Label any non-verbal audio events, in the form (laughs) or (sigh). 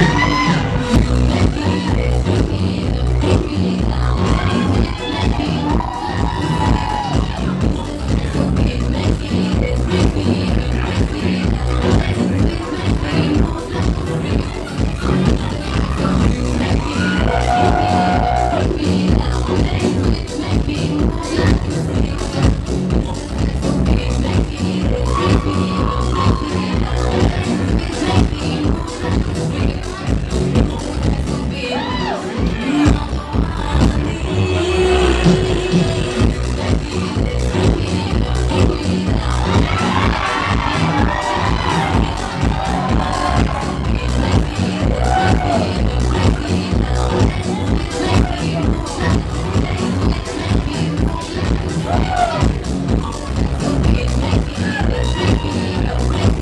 you (laughs)